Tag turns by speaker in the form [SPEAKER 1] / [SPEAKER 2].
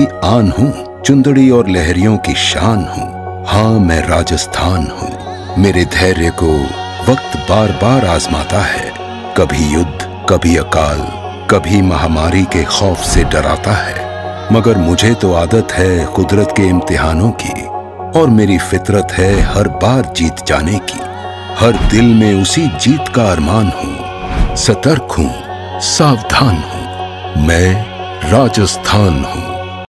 [SPEAKER 1] की आन हूँ, चुंदड़ी और लहरियों की शान हूँ। हाँ मैं राजस्थान हूँ। मेरे धैर्य को वक्त बार बार आजमाता है। कभी युद्ध, कभी अकाल, कभी महामारी के खौफ से डराता है। मगर मुझे तो आदत है कुदरत के इम्तिहानों की, और मेरी फितरत है हर बार जीत जाने की। हर दिल में उसी जीत का अरमान हूँ। सतर्क हूँ, सावधान हूँ। मैं राजस्थान हूँ।